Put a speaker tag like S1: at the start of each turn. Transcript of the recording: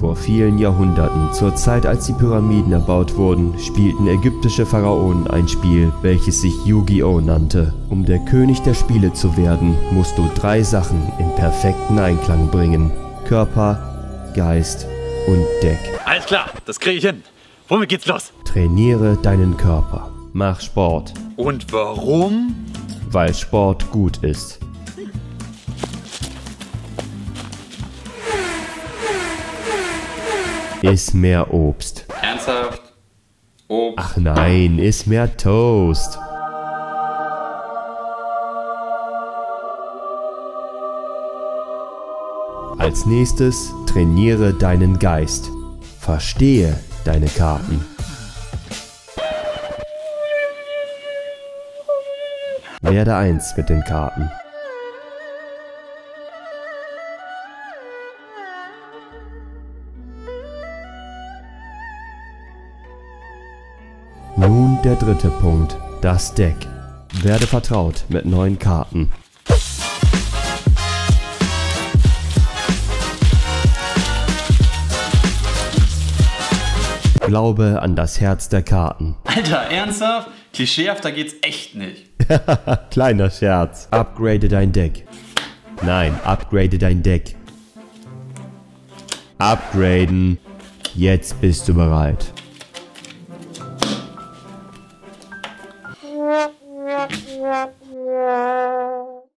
S1: Vor vielen Jahrhunderten, zur Zeit als die Pyramiden erbaut wurden, spielten ägyptische Pharaonen ein Spiel, welches sich Yu-Gi-Oh! nannte. Um der König der Spiele zu werden, musst du drei Sachen in perfekten Einklang bringen. Körper, Geist und Deck.
S2: Alles klar, das kriege ich hin. Womit geht's los?
S1: Trainiere deinen Körper. Mach Sport,
S2: Und warum?
S1: weil Sport gut ist. Iss mehr Obst.
S3: Ernsthaft? Obst?
S1: Ach nein, iss mehr Toast. Als nächstes trainiere deinen Geist. Verstehe deine Karten. Werde eins mit den Karten. Nun der dritte Punkt, das Deck. Werde vertraut mit neuen Karten. Glaube an das Herz der Karten.
S3: Alter, ernsthaft? Klischeehafter geht's echt nicht.
S1: Kleiner Scherz. Upgrade dein Deck. Nein, upgrade dein Deck. Upgraden. Jetzt bist du bereit.